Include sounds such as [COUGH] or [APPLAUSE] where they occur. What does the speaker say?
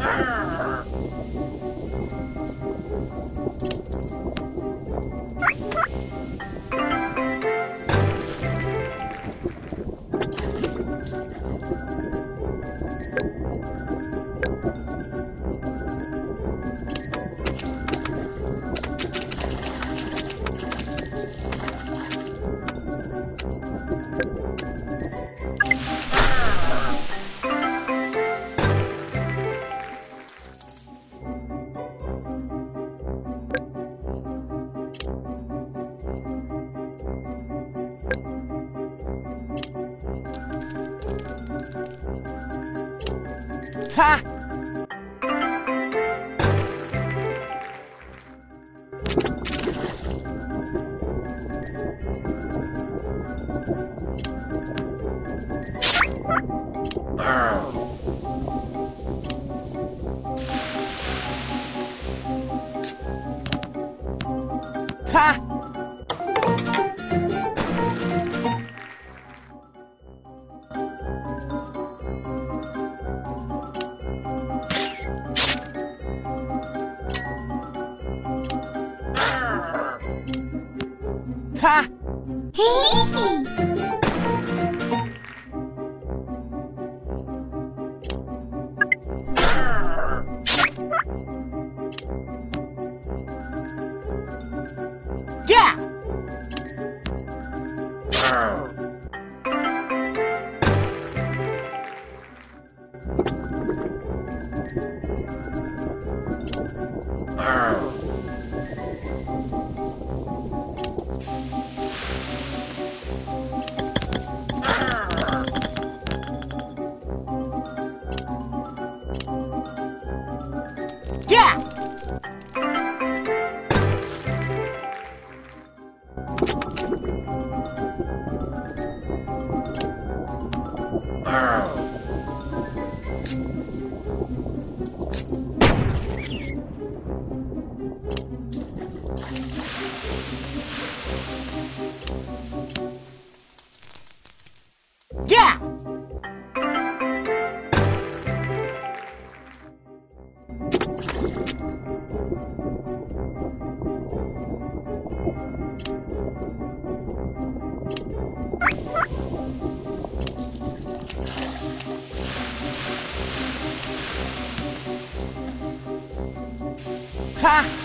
Ah! Ha! Ha! Ha! Yeah! [LAUGHS] Yeah! Yeah! Ha!